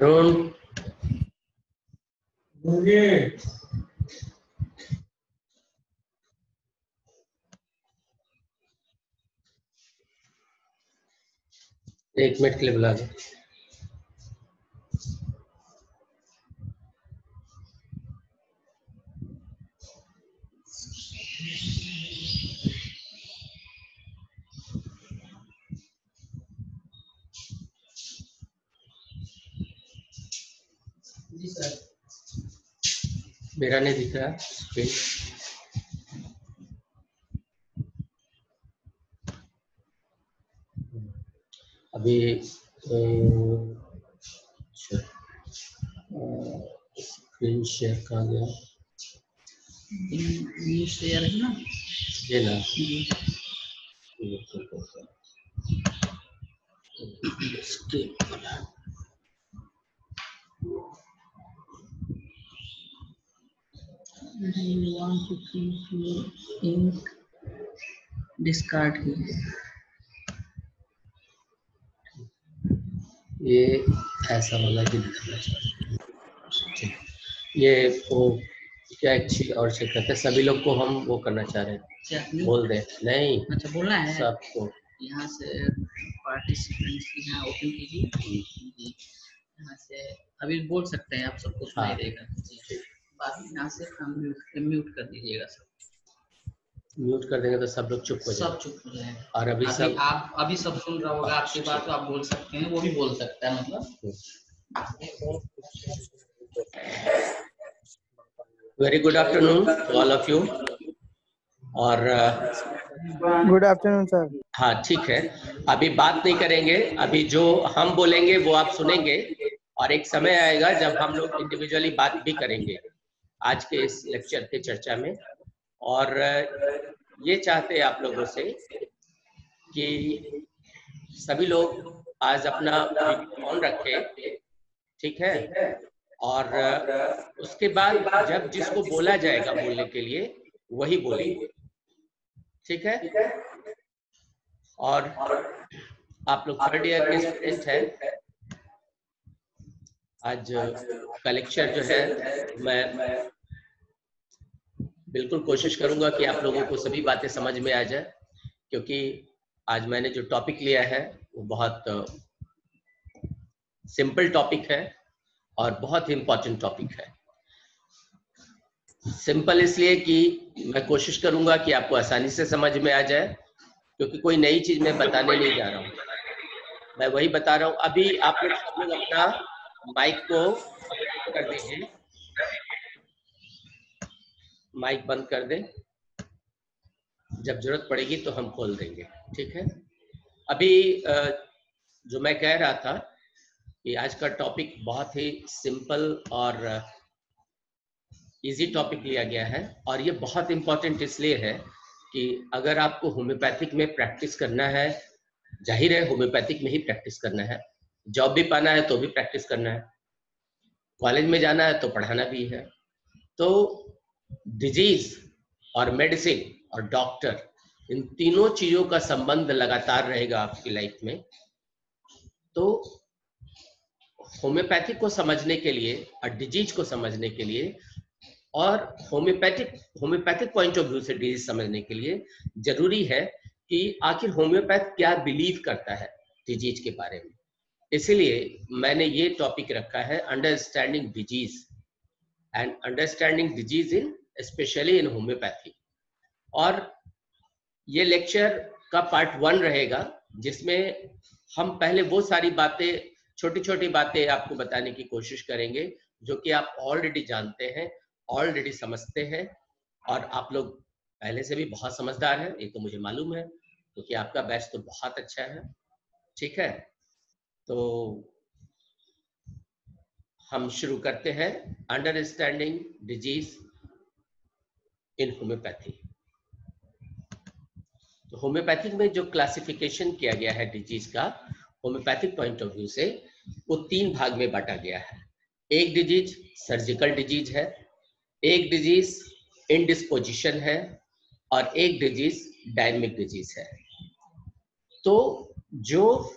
अरुण एक मिनट के लिए बुला दो जी सर मेरा नहीं दिख रहा अभी स्क्रीन शेयर कहाँ गया? ये शेयर है ना? ये ना। स्क्रीन बना I want to keep your ink discard here. ये ऐसा वाला भी दिखाना चाहिए ये वो क्या चीज़ और चेक करते हैं। सभी लोग को हम वो करना चाह रहे हैं। बोल दे। नहीं। अच्छा बोलना है। सबको। यहाँ से पार्टिसिपेंट्स यहाँ ओपन कीजिए। यहाँ से अभी बोल सकते हैं आप सबको सुनाई हाँ। देगा। बाकी यहाँ से म्यूट म्यूट कर दीजिएगा सब। म्यूट कर देंगे तो सब लोग चुप हो सब चुप हो जाएगा। और अभी अभी सब आप अभी सब सुन रहा होगा आपकी बात तो आप बोल सकते हैं वो भी बोल सकता है मतलब। Very good afternoon all of you और गुड आफ्टरनून सर हाँ ठीक है। अभी बात नहीं करेंगे। अभी जो हम बोलेंगे वो आप सुनेंगे। और एक समय आएगा जब हम लोग इंडिविजुअली बात भी करेंगे। आज के इस लेक्चर के चर्चा में। और ये चाहते हैं आप लोगों से कि सभी लोग आज अपना ऑन रखें, ठीक है? और उसके बाद जब जिसको बोला जाएगा बोलने के लिए, वही बोलेंगे। ठीक है? और आप लोग थर्ड ईयर के स्टूडेंट हैं। आज का लेक्चर जो है मैं बिल्कुल कोशिश करूँगा कि आप लोगों को सभी बातें समझ में आ जाए क्योंकि आज मैंने जो टॉपिक लिया है वो बहुत सिंपल टॉपिक है और बहुत ही इम्पोर्टेंट टॉपिक है। सिंपल इसलिए कि मैं कोशिश करूँगा कि आपको आसानी से समझ में आ जाए क्योंकि कोई नई चीज़ मैं बताने नहीं जा रहा हूँ। मैं वही बता रहा हूँ अभी आप लोग अपना माइक को कर दीजिए माइक बंद कर दें। जब ज़रूरत पड़ेगी तो हम खोल देंगे। ठीक है? अभी जो मैं कह रहा था कि आज का टॉपिक बहुत ही सिंपल और इजी टॉपिक लिया गया है और ये बहुत इंपॉर्टेंट इसलिए है कि अगर आपको होम्योपैथिक में प्रैक्टिस करना है, ज़ाहिर है होम्योपैथिक में ही प्रैक्टिस करना है। जॉब भी पाना है तो भी प्रैक्टिस करना है। कॉलेज में जाना है तो पढ़ाना भी है। तो डिज़ीज़ और मेडिसिन और डॉक्टर, इन तीनों चीज़ों का संबंध लगातार रहेगा आपकी लाइफ में। तो होम्योपैथिक को समझने के लिए और डिज़ीज़ को समझने के लिए और homeopathic homeopathic point of view से डिज़ीज़ समझने के लिए ज़रूरी है कि आखिर होम्योपैथ क्या बिलीव करता है डिज़ीज़ के बारे में। इसीलिए मैंने ये टॉपिक रखा है understanding disease and understanding disease in specially in homeopathy और ये लेक्चर का पार्ट वन रहेगा, जिसमें हम पहले वो सारी बातें छोटी छोटी बातें आपको बताने की कोशिश करेंगे, जो कि आप ऑलरेडी जानते हैं ऑलरेडी समझते हैं, और आप लोग पहले से भी बहुत समझदार हैं, ये तो मुझे मालूम है, क्योंकि तो आपका बैच तो बहुत अच्छा है। ठीक है? तो हम शुरू करते हैं अंडरस्टैंडिंग डिज़ीज़ इन होम्योपैथी। तो होम्योपैथिक में जो क्लासिफिकेशन किया गया है डिज़ीज़ का, होम्योपैथिक पॉइंट ऑफ़ व्यू से, वो तीन भाग में बांटा गया है। एक डिज़ीज़ सर्जिकल डिज़ीज़ है, एक डिज़ीज़ इनडिस्पोजिशन है, और एक डिज़ीज़ डायनेमिक डिज़ीज़ है। तो जो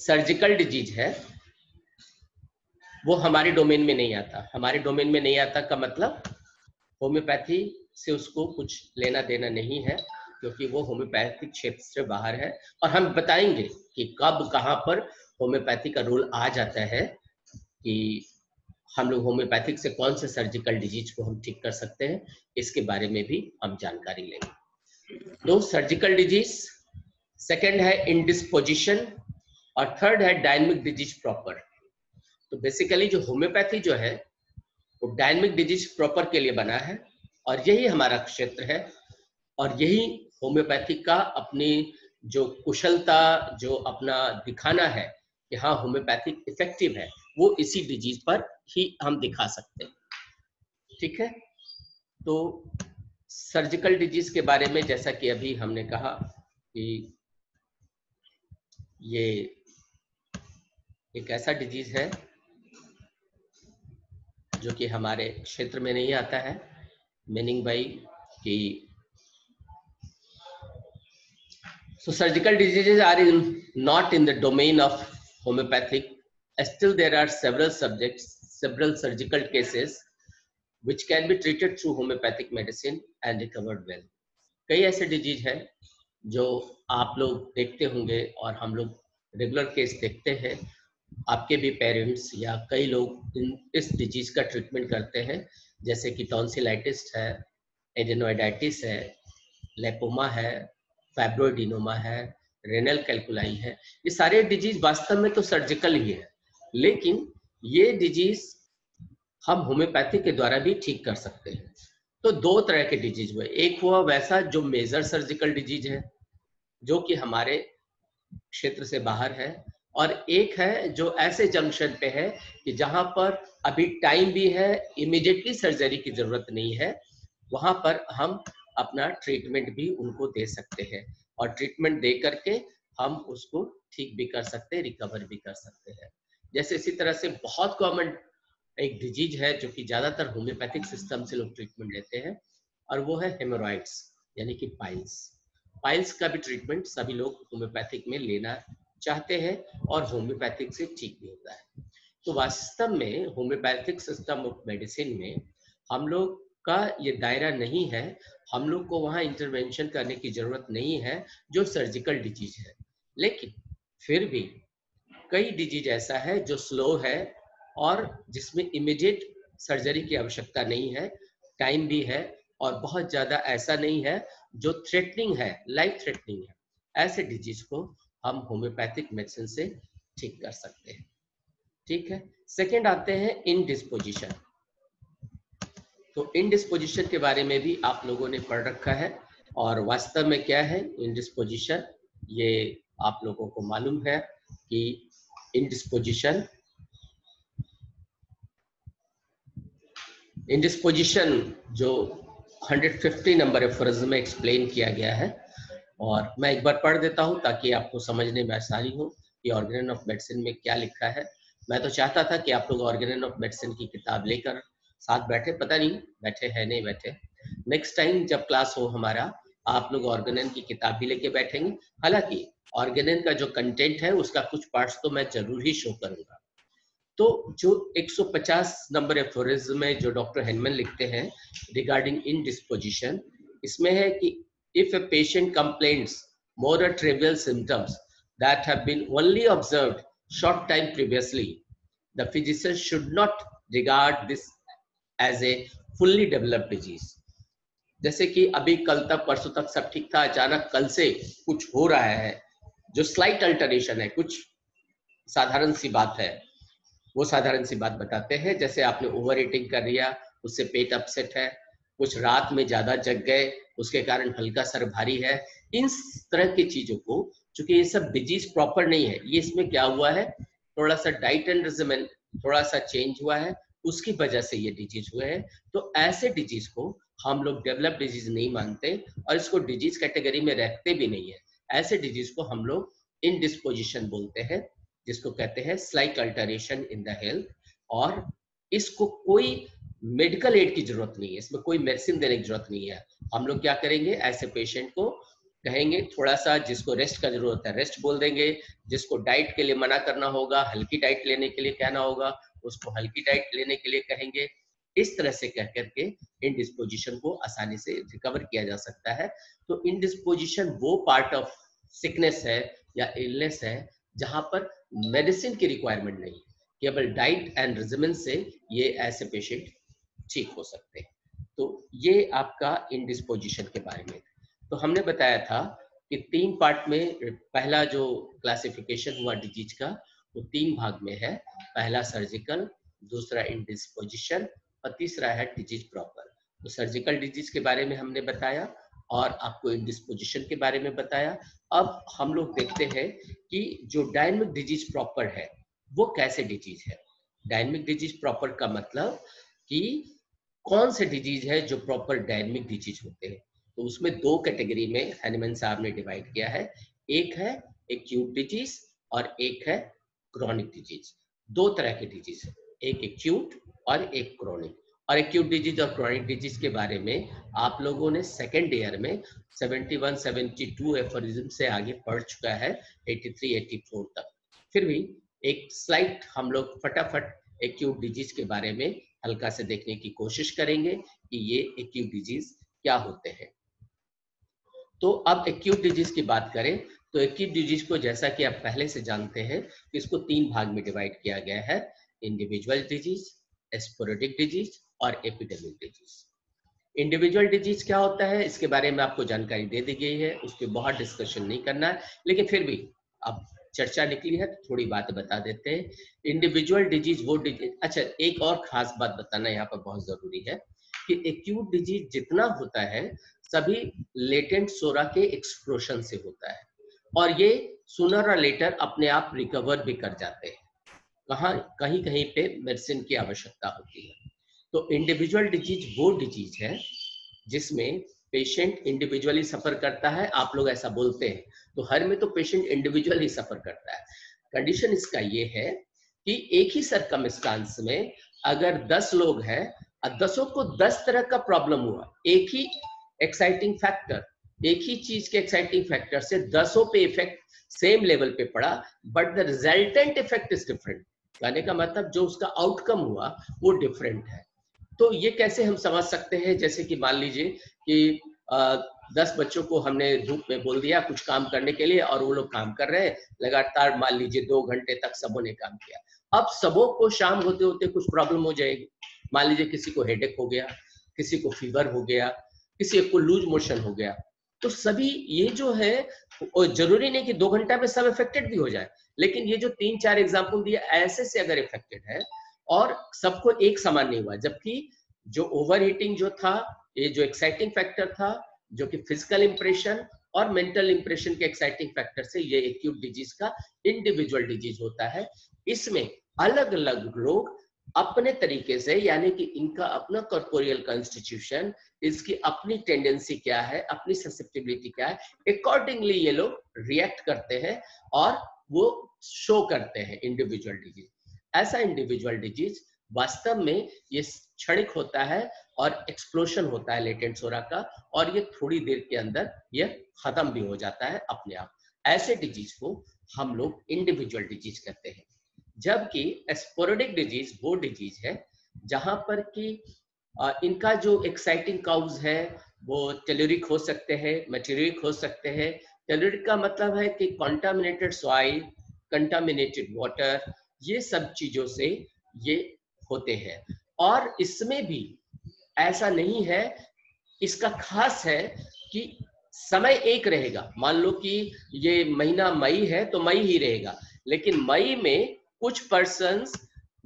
सर्जिकल डिज़ीज़ है, वो हमारे डोमेन में नहीं आता। हमारे डोमेन में नहीं आता का मतलब होम्योपैथी से उसको कुछ लेना देना नहीं है, क्योंकि वो होम्योपैथिक क्षेत्र से बाहर है। और हम बताएँगे कि कब, कहाँ पर होम्योपैथी का रोल आ जाता है कि हम लोग होम्योपैथिक से कौन से सर्जिकल डिज़ीज़ को हम ठीक कर सकते हैं, इसके बारे में भी हम जानकारी लेंगे। दो सर्जिकल डिज़ीज़ सेकेंड है इंडिस्पोजिशन और थर्ड है डायनमिक डिज़ीज़ प्रॉपर तो बेसिकली जो होम्योपैथी जो है, वो डायनमिक डिज़ीज़ प्रॉपर के लिए बना है और यही हमारा क्षेत्र है और यही होम्योपैथी का अपनी जो कुशलता, जो अपना दिखाना है कि हाँ होम्योपैथिक इफ़ेक्टिव है, वो इसी डिज़ीज़ पर ही हम दिखा सकते हैं। ठीक है? तो सर्जिकल डिज़ीज़ के बारे में जैसा कि अभी हमने कहा कि ये एक ऐसा डिज़ीज़ है जो कि हमारे क्षेत्र में नहीं आता है। मीनिंग बाई की so surgical diseases are in not in the domain of homeopathic still there are several subject several surgical cases which can be treated through homeopathic medicine and recovered well कई ऐसे disease है जो आप लोग देखते होंगे और हम लोग रेगुलर केस देखते हैं। आपके भी पेरेंट्स या कई लोग इन, इस डिज़ीज़ का ट्रीटमेंट करते हैं, जैसे कि टॉन्सिलाइटिस है एडेनोइडाइटिस है लेपोमा है फैब्रोडिनोमा है रेनल कैलकुलाई है, ये सारे डिज़ीज़ वास्तव में तो सर्जिकल ही है, लेकिन ये डिज़ीज़ हम होम्योपैथी के द्वारा भी ठीक कर सकते हैं। तो दो तरह के डिज़ीज़ हुए, एक हुआ वैसा जो मेजर सर्जिकल डिज़ीज़ है, जो कि हमारे क्षेत्र से बाहर है और एक है जो ऐसे जंक्शन पे है कि जहाँ पर अभी टाइम भी है इमिडिएटली सर्जरी की ज़रूरत नहीं है, वहाँ पर हम अपना ट्रीटमेंट भी उनको दे सकते हैं और ट्रीटमेंट दे करके हम उसको ठीक भी कर सकते हैं रिकवर भी कर सकते हैं। जैसे इसी तरह से बहुत कॉमन एक डिज़ीज़ है जो कि ज़्यादातर होम्योपैथिक सिस्टम से लोग ट्रीटमेंट लेते हैं और वो है हेमोरॉइड्स यानी कि पाइल्स पाइल्स का भी ट्रीटमेंट सभी लोग होम्योपैथिक में लेना चाहते हैं और होम्योपैथिक से ठीक भी होता है। तो वास्तव में होम्योपैथिक सिस्टम ऑफ़ मेडिसिन में हम लोग का ये दायरा नहीं है, हम लोग को वहाँ इंटरवेंशन करने की ज़रूरत नहीं है, जो सर्जिकल डिज़ीज़ है। लेकिन फिर भी कई डिज़ीज़ ऐसा है जो स्लो है और जिसमें इमिडिएट सर्जरी की आवश्यकता नहीं है टाइम भी है और बहुत ज़्यादा ऐसा नहीं है जो थ्रेटनिंग है लाइफ थ्रेटनिंग है। ऐसे डिज़ीज़ को हम होम्योपैथिक मेडिसिन से ठीक कर सकते हैं। ठीक है? सेकेंड आते हैं इन डिस्पोजिशन तो इन डिस्पोजिशन के बारे में भी आप लोगों ने पढ़ रखा है और वास्तव में क्या है? इन डिस्पोजिशन ये आप लोगों को मालूम है कि इन डिस्पोजिशन इन डिस्पोजिशन जो 150 नंबर एफरज में एक्सप्लेन किया गया है और मैं एक बार पढ़ देता हूँ ताकि आपको समझने में आसानी हो कि ऑर्गेन ऑफ़ मेडिसिन में क्या लिखा है। मैं तो चाहता था कि आप लोग ऑर्गेनन ऑफ़ मेडिसिन की किताब लेकर साथ बैठे, पता नहीं, बैठे है, नहीं बैठे। नेक्स्ट टाइम जब क्लास हो हमारा, आप लोग ऑर्गेनन की किताब भी लेके बैठेंगे। हालाँकि ऑर्गेनन का जो कंटेंट है, उसका कुछ पार्ट्स तो मैं ज़रूर ही शो करूँगा। तो जो 150 नंबर एफोरिज्म में जो डॉक्टर हेनमन लिखते हैं रिगार्डिंग इन डिस्पोजिशन इसमें है कि if a patient complains more or trivial symptoms that have been only observed short time previously, the physician should not regard this as a fully developed disease. जैसे कि अभी कल तक परसों तक सब ठीक था अचानक कल से कुछ हो रहा है जो स्लाइट अल्टरेशन है कुछ साधारण सी बात है वो साधारण सी बात बताते हैं जैसे आपने ओवर ईटिंग कर लिया उससे पेट अपसेट है कुछ रात में ज़्यादा जग गए, उसके कारण हल्का सर भारी है। इन तरह की चीज़ों को, चूँकि ये सब डिज़ीज़ प्रॉपर नहीं है, ये इसमें क्या हुआ है? थोड़ा सा डाइट एंड रिजमेंट थोड़ा सा चेंज हुआ है, उसकी वजह से ये डिज़ीज़ हुए हैं। तो ऐसे डिज़ीज़ को हम लोग डेवलप डिज़ीज़ नहीं मानते और इसको डिज़ीज़ कैटेगरी में रखते भी नहीं है। ऐसे डिज़ीज़ को हम लोग इनडिस्पोजिशन बोलते हैं, जिसको कहते हैं slight alteration in the health और इसको कोई मेडिकल एड की ज़रूरत नहीं है, इसमें कोई मेडिसिन देने की ज़रूरत नहीं है। हम लोग क्या करेंगे, ऐसे पेशेंट को कहेंगे थोड़ा सा जिसको रेस्ट का ज़रूरत है रेस्ट बोल देंगे, जिसको डाइट के लिए मना करना होगा, हल्की डाइट लेने के लिए कहना होगा, उसको हल्की डाइट लेने के लिए कहेंगे। इस तरह से कह करके इनडिस्पोजिशन को आसानी से रिकवर किया जा सकता है। तो इनडिस्पोजिशन वो पार्ट ऑफ़ सिकनेस है या इलनेस है, जहाँ पर मेडिसिन की रिक्वायरमेंट नहीं है। केवल डाइट एंड रिजमेंट से ये ऐसे पेशेंट ठीक हो सकते हैं। तो ये आपका इनडिस्पोजिशन के बारे में। तो हमने बताया था कि तीन पार्ट में, पहला जो क्लासिफिकेशन हुआ डिज़ीज़ का, वो तीन भाग में है। पहला सर्जिकल दूसरा इनडिस्पोजिशन और तीसरा है डिज़ीज़ प्रॉपर तो सर्जिकल डिज़ीज़ के बारे में हमने बताया और आपको इनडिस्पोजिशन के बारे में बताया। अब हम लोग देखते हैं कि जो डायनमिक डिज़ीज़ प्रॉपर है, वो कैसे डिज़ीज़ है? डायनमिक डिज़ीज़ प्रॉपर का मतलब कि कौन से डिज़ीज़ है जो प्रॉपर डायनमिक डिज़ीज़ होते हैं? तो उसमें दो कैटेगरी में हैनीमैन साहब ने डिवाइड किया है। एक है एक्यूट डिज़ीज़ और एक है क्रॉनिक डिज़ीज़ दो तरह के डिज़ीज़ है। एक एक्यूट और एक क्रॉनिक और एक्यूट डिज़ीज़ और क्रॉनिक डिज़ीज़ के बारे में आप लोगों ने सेकेंड ईयर में 71, 72 एफोरिज्म से आगे पढ़ चुका है 83, 84 तक। फिर भी एक स्लाइड हम लोग फटाफट एक्यूट डिज़ीज़ के बारे में हल्का से देखने की कोशिश करेंगे कि ये एक्यूट डिज़ीज़ क्या होते हैं। तो अब एक्यूट डिज़ीज़ की बात करें तो एक्यूट डिज़ीज़ को जैसा कि आप पहले से जानते हैं कि इसको तीन भाग में डिवाइड किया गया है इंडिविजुअल डिज़ीज़ एस्पोरेटिक डिज़ीज़ और एपिडेमिक डिज़ीज़ इंडिविजुअल डिज़ीज़ क्या होता है, इसके बारे में आपको जानकारी दे दी गई है उस पर बहुत डिस्कशन नहीं करना है, लेकिन फिर भी अब चर्चा निकली है तो थोड़ी बात बता देते हैं। इंडिविजुअल डिज़ीज़ वो डिज़ीज़ अच्छा एक और खास बात बताना यहाँ पर बहुत ज़रूरी है कि एक्यूट डिज़ीज़ जितना होता है, सभी लेटेंट सोरा के एक्सप्लोशन से होता है। और ये सुनर और लेटर अपने आप रिकवर भी कर जाते हैं। कहा, कहीं कहीं पे मेडिसिन की आवश्यकता होती है। तो इंडिविजुअल डिज़ीज़ वो डिज़ीज़ है जिसमें पेशेंट इंडिविजुअली सफ़र करता है, आप लोग ऐसा बोलते हैं। तो हर में तो पेशेंट इंडिविजुअली सफ़र करता है। कंडीशन इसका ये है कि एक ही सर सरकमस्टांस में अगर दस लोग हैं और दसों को दस तरह का प्रॉब्लम हुआ। एक ही एक्साइटिंग फैक्टर एक ही चीज़ के एक्साइटिंग फैक्टर से दसों पे इफ़ेक्ट सेम लेवल पे पड़ा but the resultant effect is different कहने का मतलब जो उसका आउटकम हुआ, वो डिफरेंट है। तो ये कैसे हम समझ सकते हैं? जैसे कि मान लीजिए कि दस बच्चों को हमने धूप में बोल दिया कुछ काम करने के लिए और वो लोग काम कर रहे हैं, लगातार मान लीजिए दो घंटे तक सबों ने काम किया। अब सबों को शाम होते होते कुछ प्रॉब्लम हो जाएगी। मान लीजिए किसी को हेडेक हो गया, किसी को फीवर हो गया, किसी को लूज मोशन हो गया। तो सभी ये जो है ज़रूरी नहीं कि दो घंटा में सब इफेक्टेड भी हो जाए, लेकिन ये जो तीन चार एग्ज़ाम्पल दिए, ऐसे से अगर इफेक्टेड है और सबको एक समान नहीं हुआ, जबकि जो ओवर हीटिंग जो था, ये जो एक्साइटिंग फैक्टर था, जो कि फ़िज़िकल इंप्रेशन और मेंटल इंप्रेशन के एक्साइटिंग फैक्टर से ये एक्यूट डिज़ीज़ का इंडिविजुअल डिज़ीज़ होता है। इसमें अलग अलग लोग अपने तरीके से, यानी कि इनका अपना कॉर्पोरियल कॉन्स्टिट्यूशन इसकी अपनी टेंडेंसी क्या है, अपनी ससेप्टिबिलिटी क्या है अकॉर्डिंगली ये लोग रिएक्ट करते हैं और वो शो करते हैं इंडिविजुअल डिज़ीज़ ऐसा इंडिविजुअल डिज़ीज़ वास्तव में ये क्षणिक होता है और एक्सप्लोशन होता है लेटेंट सोरा का, और ये थोड़ी देर के अंदर ये खत्म भी हो जाता है अपने आप। ऐसे डिज़ीज़ को हम लोग इंडिविजुअल डिज़ीज़ कहते हैं। जबकि स्पोरेडिक डिज़ीज़ वो डिज़ीज़ है जहाँ पर कि इनका जो एक्साइटिंग काउज है, वो टेलोरिक हो सकते हैं मेटेरिक हो सकते हैं। टेलोरिक का मतलब है कि कॉन्टामिनेटेड सॉइल कंटामिनेटेड वाटर ये सब चीज़ों से ये होते हैं। और इसमें भी ऐसा नहीं है, इसका खास है कि समय एक रहेगा। मान लो कि ये महीना मई है तो मई ही रहेगा। लेकिन मई में कुछ पर्सन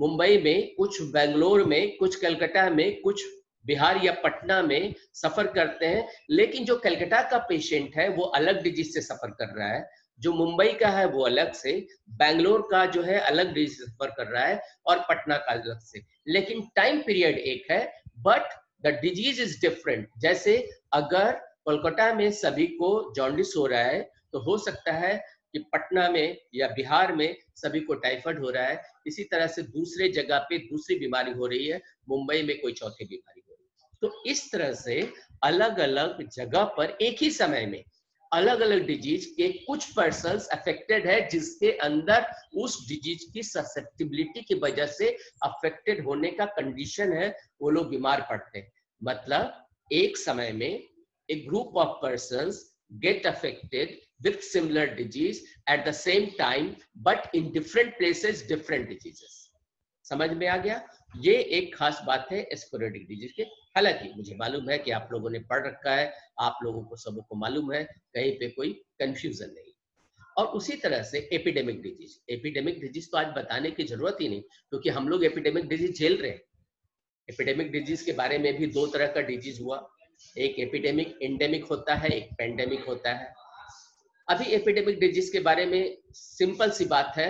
मुंबई में कुछ, बेंगलोर में कुछ, कलकत्ता में कुछ, बिहार या पटना में सफ़र करते हैं। लेकिन जो कलकत्ता का पेशेंट है, वो अलग डिज़ीज़ से सफ़र कर रहा है। जो मुंबई का है वो अलग से, बैंगलोर का जो है अलग से कर रहा है और पटना का अलग से। लेकिन टाइम पीरियड एक है but the disease is different जैसे अगर कोलकाता में सभी को जॉन्डिस हो रहा है तो हो सकता है कि पटना में या बिहार में सभी को टाइफाइड हो रहा है। इसी तरह से दूसरे जगह पे दूसरी बीमारी हो रही है, मुंबई में कोई चौथी बीमारी हो रही है। तो इस तरह से अलग अलग जगह पर एक ही समय में अलग अलग डिज़ीज़ के कुछ पर्सन अफेक्टेड है जिसके अंदर उस डिज़ीज़ की ससेप्टिबिलिटी की वजह से अफेक्टेड होने का कंडीशन है, वो लोग बीमार पड़ते हैं। मतलब एक समय में एक group of person get affected with similar disease at the same time, but in different places, different diseases समझ में आ गया? ये एक खास बात है स्पोरेडिक डिज़ीज़ के। हालाँकि मुझे मालूम है कि आप लोगों ने पढ़ रखा है, आप लोगों को सबको मालूम है, कहीं पे कोई कंफ्यूजन नहीं। और उसी तरह से एपिडेमिक डिज़ीज़ एपिडेमिक डिज़ीज़ तो आज बताने की ज़रूरत ही नहीं, क्योंकि हम लोग एपिडेमिक डिज़ीज़ झेल रहे हैं। एपिडेमिक डिज़ीज़ के बारे में भी दो तरह का डिज़ीज़ हुआ। एक एपिडेमिक इंडेमिक होता है, एक पेंडेमिक होता है। अभी एपिडेमिक डिज़ीज़ के बारे में सिंपल सी बात है,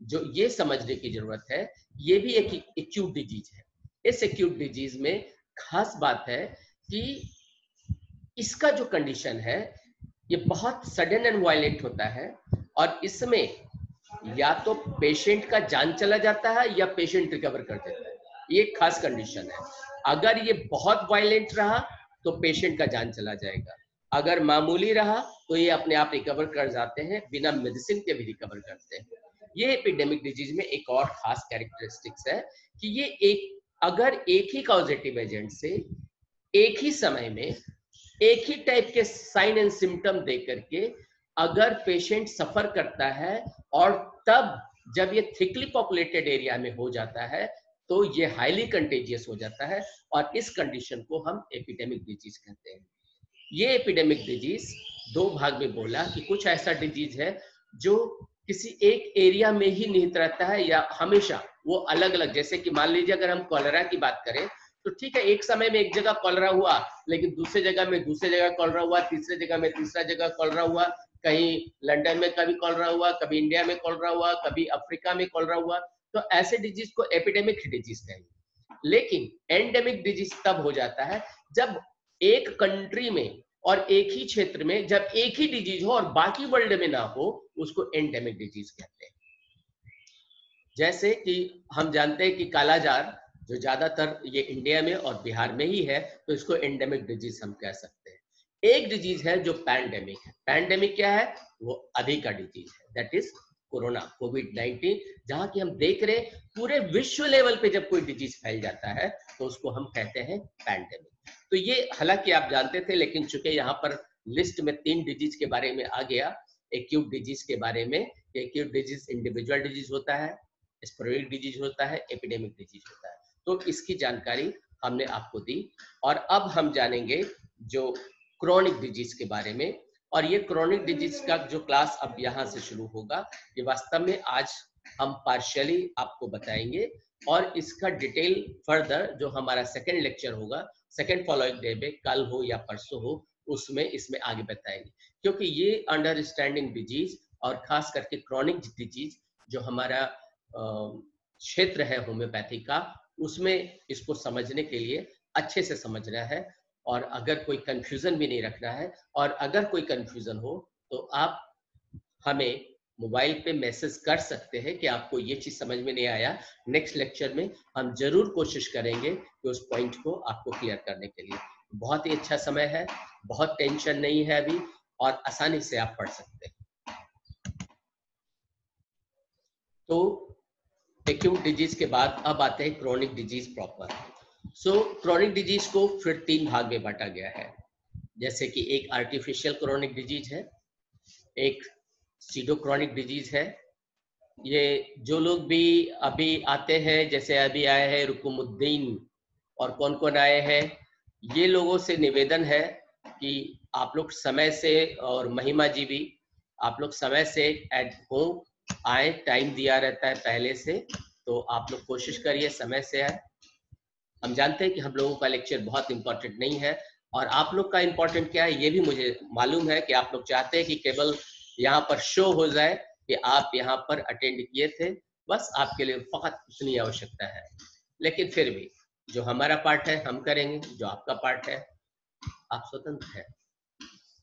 जो ये समझने की ज़रूरत है, ये भी एक एक्यूट डिज़ीज़ है। इस एक्यूट डिज़ीज़ में खास बात है कि इसका जो कंडीशन है, ये बहुत सडन एंड वायलेंट होता है और इसमें या तो पेशेंट का जान चला जाता है या पेशेंट रिकवर कर देता है। ये खास कंडीशन है। अगर ये बहुत वायलेंट रहा तो पेशेंट का जान चला जाएगा। अगर मामूली रहा तो ये अपने आप रिकवर कर जाते हैं, बिना मेडिसिन के भी रिकवर करते हैं। ये एपिडेमिक डिज़ीज़ में एक और खास कैरेक्टरिस्टिक्स है कि ये एक अगर एक ही कॉजेटिव एजेंट से एक ही समय में एक ही टाइप के साइन एंड सिम्टम दे करके अगर पेशेंट सफ़र करता है और तब जब ये थिकली पॉपुलेटेड एरिया में हो जाता है तो ये हाईली कंटेजियस हो जाता है और इस कंडीशन को हम एपिडेमिक डिज़ीज़ कहते हैं। ये एपिडेमिक डिज़ीज़ दो भाग में बोला कि कुछ ऐसा डिज़ीज़ है जो किसी एक एरिया में ही निहित रहता है या हमेशा वो अलग अलग जैसे कि मान लीजिए अगर हम कॉलरा की बात करें तो ठीक है, एक समय में एक जगह कॉलरा हुआ, लेकिन दूसरे जगह में दूसरे जगह कॉलरा हुआ, तीसरे जगह में तीसरा जगह कॉलरा हुआ, कहीं लंदन में कभी कॉलरा हुआ, कभी इंडिया में कॉलरा हुआ, कभी अफ्रीका में कॉलरा हुआ तो ऐसे डिज़ीज़ को एपिडेमिक डिज़ीज़ कहेंगे। लेकिन एंडेमिक डिज़ीज़ तब हो जाता है जब एक कंट्री में और एक ही क्षेत्र में जब एक ही डिज़ीज़ हो और बाकी वर्ल्ड में ना हो, उसको एंडेमिक डिज़ीज़ कहते हैं। जैसे कि हम जानते हैं कि कालाजार जो ज़्यादातर ये इंडिया में और बिहार में ही है तो इसको एंडेमिक डिज़ीज़ हम कह सकते हैं। एक डिज़ीज़ है जो पैंडेमिक है। पैंडेमिक क्या है? वो अभी का डिज़ीज़ है। दैट इज़ कोरोना कोविड 19 जहाँ की हम देख रहे पूरे विश्व लेवल पे जब कोई डिज़ीज़ फैल जाता है तो उसको हम कहते हैं पैंडेमिक तो ये हालाँकि आप जानते थे, लेकिन चूँकि यहाँ पर लिस्ट में तीन डिज़ीज़ के बारे में आ गया एक्यूट डिज़ीज़ के बारे में एक्यूट डिज़ीज़ इंडिविजुअल डिज़ीज़ होता है स्पोरिक डिज़ीज़ होता है, एपिडेमिक डिज़ीज़ होता है। तो इसकी जानकारी हमने आपको दी और अब हम जानेंगे जो क्रोनिक डिज़ीज़ के बारे में और ये क्रोनिक डिज़ीज़ का जो क्लास अब यहाँ से शुरू होगा, ये वास्तव में आज हम पार्शियली आपको बताएँगे और इसका डिटेल फर्दर जो हमारा सेकेंड लेक्चर होगा सेकेंड फॉलोइंग डे में कल हो या परसों हो, उसमें इसमें आगे बताएँगे। क्योंकि ये अंडरस्टैंडिंग डिज़ीज़ और खास करके क्रॉनिक डिज़ीज़ जो हमारा क्षेत्र है होम्योपैथी का, उसमें इसको समझने के लिए अच्छे से समझना है और अगर कोई कंफ्यूजन भी नहीं रखना है और अगर कोई कंफ्यूजन हो तो आप हमें मोबाइल पे मैसेज कर सकते हैं कि आपको ये चीज़ समझ में नहीं आया। नेक्स्ट लेक्चर में हम ज़रूर कोशिश करेंगे कि उस पॉइंट को आपको क्लियर करने के लिए। बहुत ही अच्छा समय है, बहुत टेंशन नहीं है अभी और आसानी से आप पढ़ सकते हैं। तो एक्यूट डिज़ीज़ के बाद अब आते हैं chronic disease proper so chronic disease को फिर तीन भाग में बांटा गया है। जैसे कि एक आर्टिफिशियल क्रोनिक डिज़ीज़ है, एक सीडोक्रॉनिक डिज़ीज़ है। ये जो लोग भी अभी आते हैं, जैसे अभी आए हैं रुकुमुद्दीन और कौन कौन आए हैं, ये लोगों से निवेदन है कि आप लोग समय से और महिमा जी भी, आप लोग समय से एट होम आए टाइम दिया रहता है पहले से तो आप लोग कोशिश करिए, समय से आए। हम जानते हैं कि हम लोगों का लेक्चर बहुत इंपॉर्टेंट नहीं है, और आप लोग का इंपॉर्टेंट क्या है, ये भी मुझे मालूम है कि आप लोग चाहते हैं कि केवल यहाँ पर शो हो जाए कि आप यहाँ पर अटेंड किए थे, बस आपके लिए फकत उतनी आवश्यकता है। लेकिन फिर भी, जो हमारा पार्ट है, हम करेंगे, जो आपका पार्ट है, आप स्वतंत्र है।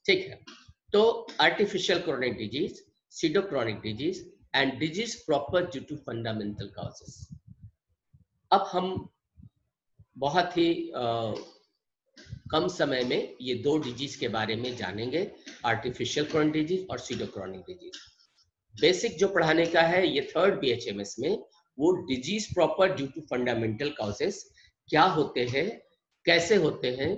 ठीक है तो artificial chronic disease pseudo chronic disease and disease proper due to fundamental causes अब हम बहुत ही आ, कम समय में ये दो डिज़ीज़ के बारे में जानेंगे आर्टिफिशियल क्रोनिक डिज़ीज़ और सीडो क्रोनिक डिज़ीज़ बेसिक जो पढ़ाने का है ये थर्ड बीएचएमएस में वो disease proper due to fundamental causes क्या होते हैं कैसे होते हैं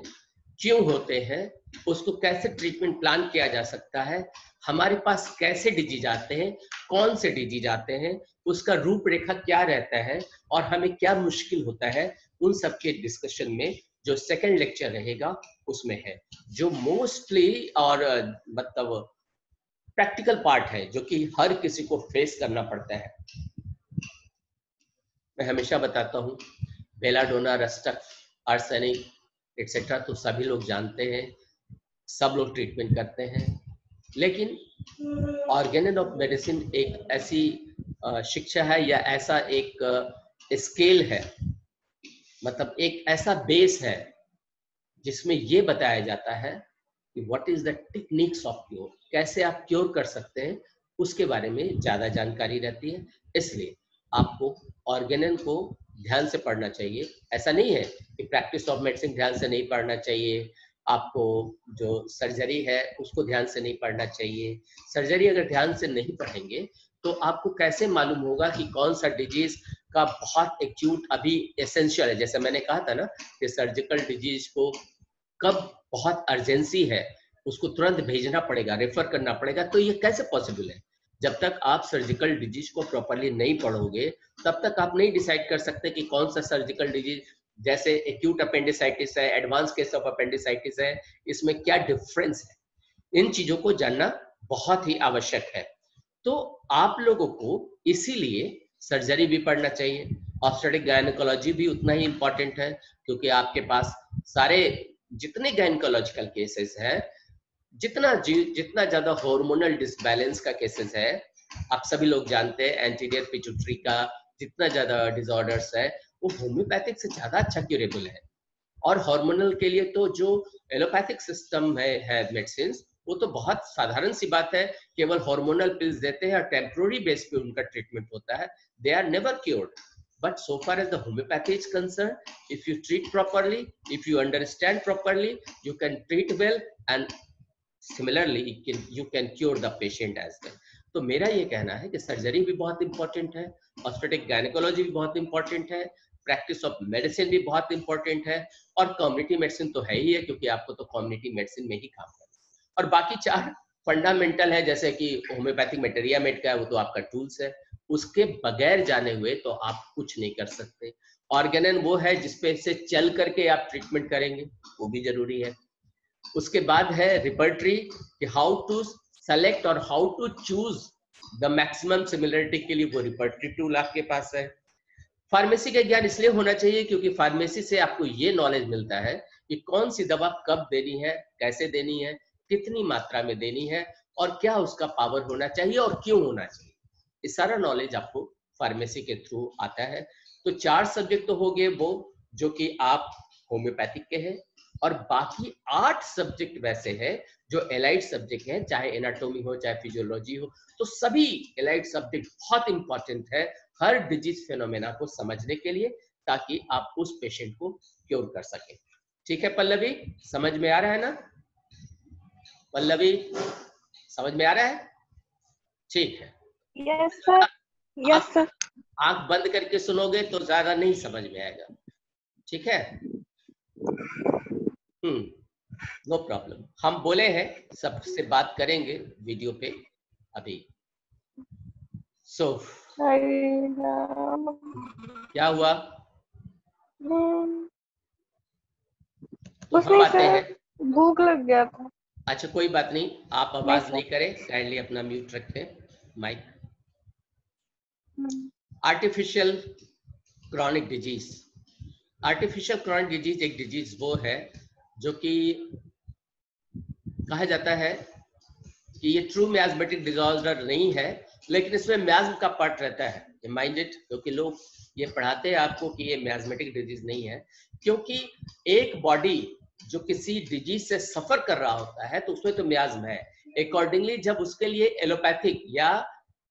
क्यों होते हैं उसको कैसे ट्रीटमेंट प्लान किया जा सकता है हमारे पास कैसे डिज़ीज़ आते हैं, कौन से डिज़ीज़ आते हैं, उसका रूपरेखा क्या रहता है और हमें क्या मुश्किल होता है, उन सब के डिस्कशन में जो सेकंड लेक्चर रहेगा, उसमें है। जो मोस्टली और मतलब प्रैक्टिकल पार्ट है, जो कि हर किसी को फेस करना पड़ता है। मैं हमेशा बताता हूँ, बेलाडोना रस्टक आर्सेनिक एक्सेट्रा तो सभी लोग जानते हैं, सब लोग ट्रीटमेंट करते हैं। लेकिन ऑर्गेनिक ऑफ़ मेडिसिन एक ऐसी शिक्षा है या ऐसा एक स्केल है। मतलब एक ऐसा बेस है जिसमें ये बताया जाता है कि what is the techniques of cure कैसे आप क्योर कर सकते हैं? उसके बारे में ज़्यादा जानकारी रहती है। इसलिए आपको ऑर्गेनन को ध्यान से पढ़ना चाहिए। ऐसा नहीं है कि प्रैक्टिस ऑफ़ मेडिसिन ध्यान से नहीं पढ़ना चाहिए। आपको जो सर्जरी है, उसको ध्यान से नहीं पढ़ना चाहिए। सर्जरी अगर ध्यान से नहीं पढ़ेंगे तो आपको कैसे मालूम होगा कि कौन सा डिज़ीज़ का बहुत एक्यूट अभी एसेंशियल है? जैसे मैंने कहा था ना कि सर्जिकल डिज़ीज़ को कब बहुत अर्जेंसी है, उसको तुरंत भेजना पड़ेगा रेफर करना पड़ेगा तो ये कैसे पॉसिबल है? जब तक आप सर्जिकल डिज़ीज़ को प्रॉपरली नहीं पढ़ोगे, तब तक आप नहीं डिसाइड कर सकते कि कौन सा सर्जिकल डिज़ीज़ जैसे एक्यूट अपेंडिसाइटिस है एडवांस केस ऑफ़ अपेंडिसाइटिस है, इसमें क्या डिफरेंस है? इन चीज़ों को जानना बहुत ही आवश्यक है। तो आप लोगों को इसीलिए सर्जरी भी पढ़ना चाहिए। ऑस्ट्रेटिक गायनोकोलॉजी भी उतना ही इंपॉर्टेंट है, क्योंकि आपके पास सारे जितने गायनकोलॉजिकल केसेस है, जितना जितना ज़्यादा हार्मोनल डिसबैलेंस का केसेस है, आप सभी लोग जानते हैं एंटीरियर पिचुट्री का जितना ज़्यादा डिसऑर्डर्स है वो होम्योपैथिक से ज़्यादा अच्छा क्यूरेबल है। और हार्मोनल के लिए तो जो एलोपैथिक सिस्टम है, है मेडिसिन वो तो बहुत साधारण सी बात है। केवल हार्मोनल पिल्स देते हैं और टेम्प्रोरी बेस पे उनका ट्रीटमेंट होता है। They are never cured far as the homeopathy is concerned if you treat properly if you understand properly you can treat well and similarly you can, you can cure the patient as well. तो मेरा ये कहना है कि surgery भी बहुत important है ऑस्ट्रेटिक gynaecology भी बहुत इंपॉर्टेंट है प्रैक्टिस ऑफ़ मेडिसिन भी बहुत इंपॉर्टेंट है और कम्युनिटी मेडिसिन तो है ही है क्योंकि आपको तो कम्युनिटी मेडिसिन में ही काम करना और बाकी चार फंडामेंटल है, जैसे कि होम्योपैथिक मेटेरिया मेड का है, वो तो आपका टूल्स है। उसके बगैर जाने हुए तो आप कुछ नहीं कर सकते। ऑर्गेनन वो है जिसपे से चल करके आप ट्रीटमेंट करेंगे, वो भी ज़रूरी है। उसके बाद है रिपर्टरी कि हाउ टू सेलेक्ट और how to choose the maximum similarity के लिए वो रिपर्टरी टूल आपके पास है। फार्मेसी का ज्ञान इसलिए होना चाहिए क्योंकि फार्मेसी से आपको ये नॉलेज मिलता है कि कौन सी दवा कब देनी है, कैसे देनी है, कितनी मात्रा में देनी है और क्या उसका पावर होना चाहिए और क्यों होना चाहिए। ये सारा नॉलेज आपको फार्मेसी के थ्रू आता है। तो चार सब्जेक्ट तो हो गए वो, जो कि आप होम्योपैथिक के हैं और बाकी आठ सब्जेक्ट वैसे हैं जो एलाइड सब्जेक्ट है चाहे एनाटोमी हो चाहे फिजियोलॉजी हो तो सभी एलाइड सब्जेक्ट बहुत इंपॉर्टेंट है हर डिज़ीज़ फेनोमेना को समझने के लिए ताकि आप उस पेशेंट को क्योर कर सके। ठीक है पल्लवी? समझ में आ रहा है ना? पल्लवी समझ में आ रहा है? ठीक है। यस सर यस सर आँख बंद करके सुनोगे तो ज़्यादा नहीं समझ में आएगा। ठीक है? हम्म। नो प्रॉब्लम हम बोले हैं सबसे बात करेंगे वीडियो पे अभी। सो so, क्या हुआ। तो हम आते हैं। सर भूख लग गया था। अच्छा कोई बात नहीं आप आवाज़ नहीं, नहीं करें काइंडली अपना म्यूट रखें mic artificial chronic disease artificial chronic disease एक डिज़ीज़ वो है जो कि कहा जाता है कि ये ट्रू म्याजमेटिक डिजॉर्डर नहीं है, लेकिन इसमें म्याज्म का पार्ट रहता है। माइंडेड क्योंकि लोग ये पढ़ाते हैं आपको कि ये म्याजमेटिक डिज़ीज़ नहीं है, क्योंकि एक बॉडी जो किसी डिज़ीज़ से सफ़र कर रहा होता है तो उसमें तो म्याज्म है। अकॉर्डिंगली जब उसके लिए एलोपैथिक या